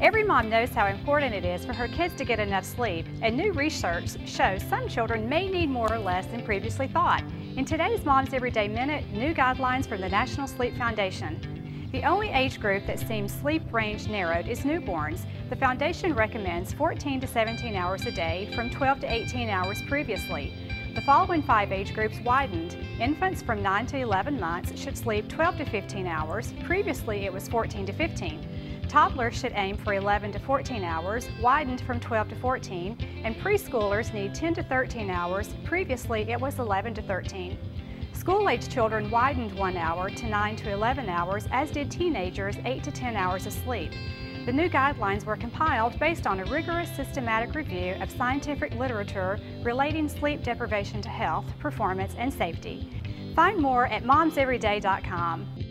Every mom knows how important it is for her kids to get enough sleep, and new research shows some children may need more or less than previously thought. In today's Mom's Everyday Minute, new guidelines from the National Sleep Foundation. The only age group that seems sleep range narrowed is newborns. The foundation recommends 14 to 17 hours a day from 12 to 18 hours previously. The following five age groups widened. Infants from 9 to 11 months should sleep 12 to 15 hours. Previously, it was 14 to 15. Toddlers should aim for 11 to 14 hours, widened from 12 to 14, and preschoolers need 10 to 13 hours, previously it was 11 to 13. School-age children widened one hour to 9 to 11 hours, as did teenagers 8 to 10 hours of sleep. The new guidelines were compiled based on a rigorous systematic review of scientific literature relating sleep deprivation to health, performance, and safety. Find more at momseveryday.com.